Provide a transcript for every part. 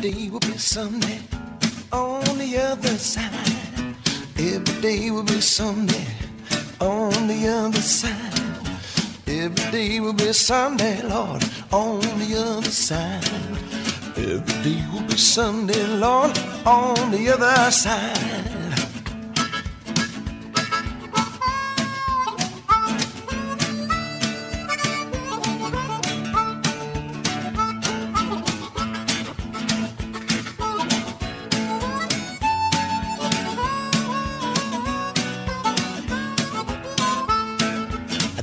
day will be Sunday on the other side. Every day will be Sunday on the other side. Every day will be Sunday, Lord, on the other side. Every day will be Sunday, Lord, on the other side.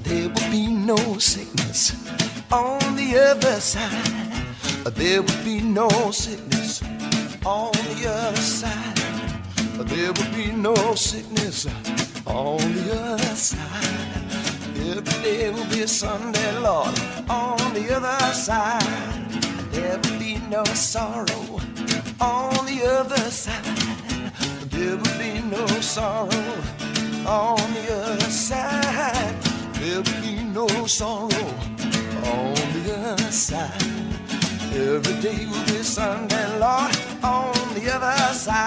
There will be no sickness on the other side. There will be no sickness on the other side. There will be no sickness on the other side. Every day will be Sunday, Lord, on the other side. There will be no sorrow on the other side. There will be no sorrow on the other sorrow on the other side. Every day will be Sunday, Lord, on the other side.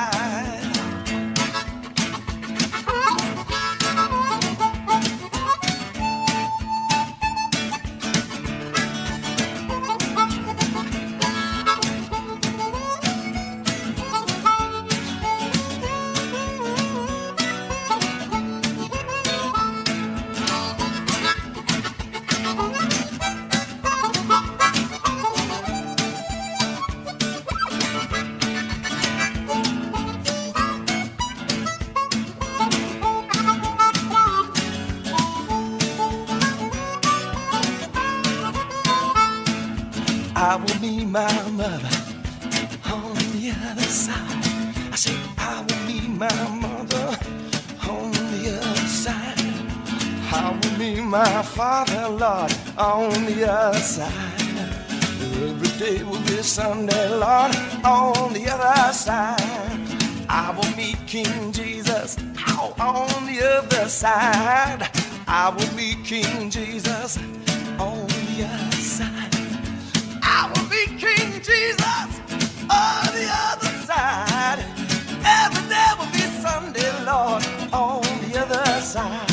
My mother on the other side. I say I will meet my mother on the other side. I will meet my father, Lord, on the other side. Every day will be Sunday, Lord, on the other side. I will meet King Jesus on the other side. I will meet King Jesus passar.